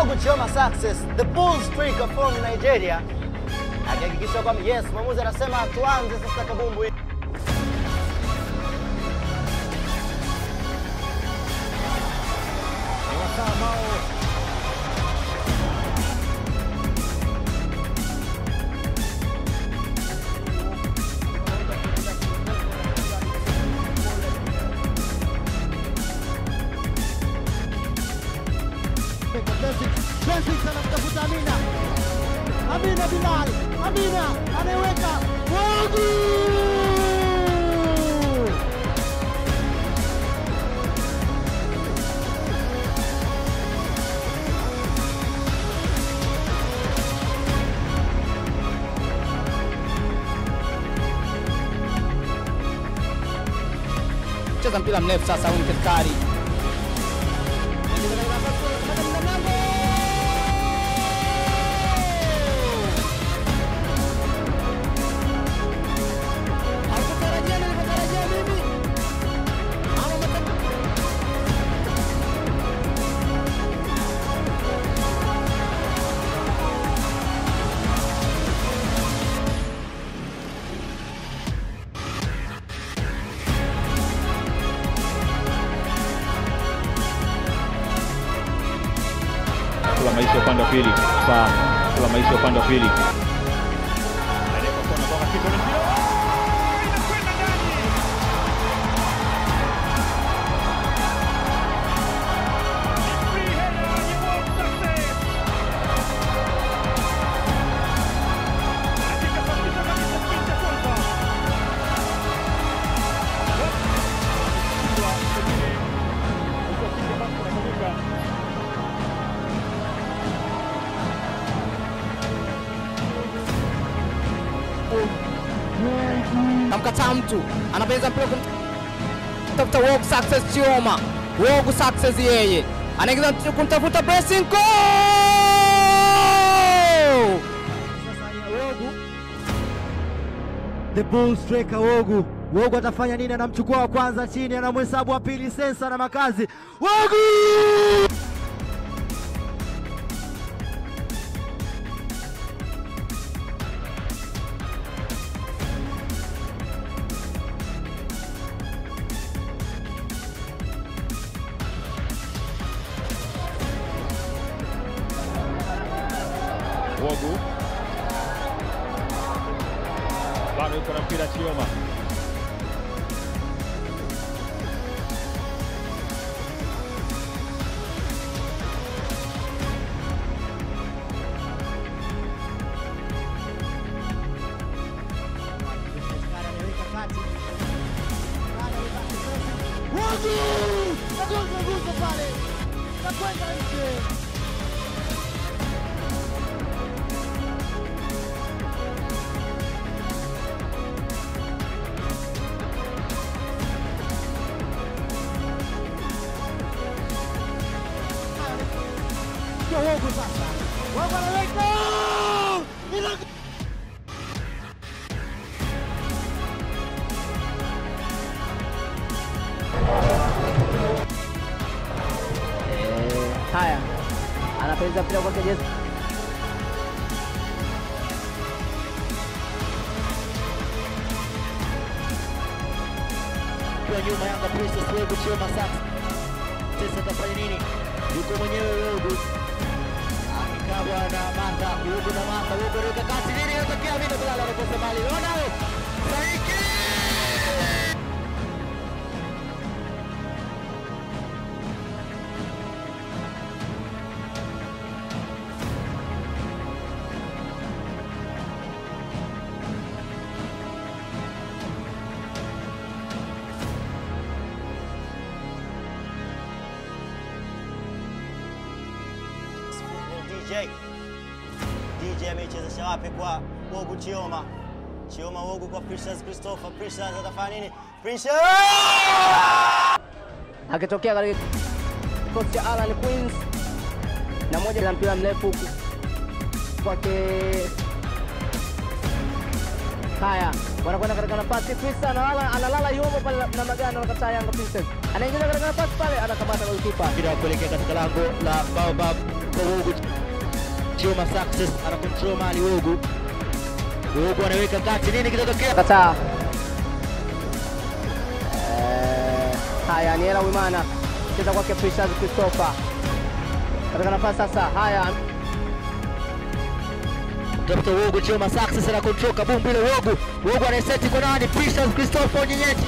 Wogu Chioma Success, the bull streaker from Nigeria, akihakikisha kwamba yes, mwamuzi anasema tuanze sasa kabumbu hii. kumfukuza Amina. Amina Bilali, Amina ameweka bogi. Cheza mpira mrefu sasa, huyu Mkekari maisha upande wa pili. Kula maisha upande wa pili. Kamkataa mtu anapeleza mpira kumtafuta Walk Success Chioma. Walk Success yeye anaingiza kumtafuta pressing goal! The ball striker Wogu. Wogu atafanya nini? Anamchukua wa kwanza chini, anamhesabu wa pili sensa na makazi. Wogu! jogo. Varmilton Piratioma. Gol! Gol, gol, gol, gol, gol, gol, gol, gol, Assalamualaikum. Haya, anapenda pia kwa kijeshi. Kwa nyuma Yanga Princess wewe kuchoma sasa. Sasa atafanya nini? Yuko. Buena, mantap, Yuki Nomasa, Wuku Rute, kasih diri untuk Kiamino, Pelala, Rupu Semali, DJ DJ ameichezesha wapi kwa Wogu Chioma? Chioma Wogu kwa Precious Christopher. Precious atafanya nini? Precious! akitokea katika kikosi cha Alan Queens na moja la mpira mrefu kwake Haya, wanakwenda katika nafasi Krista analala analala yumo pale namna gani anakataa Yanga Princess. Anaingiza katika nafasi pale anakamata golikipa. mpira kuelekea katika lango la Baobab kwa Wogu. Chioma Success ana control mali Wogu. Wogu anaweka kati, nini kitatokea? Kataa. Eh, haya ni Ela Wimana. Cheza kwake Precious Christopher. Katika nafasi sasa. Haya Dr. Wogu, Chioma Success anakontrol kabumbu ile Wogu. Wogu anaiseti kwa nani? Precious Christopher Nyenyeti.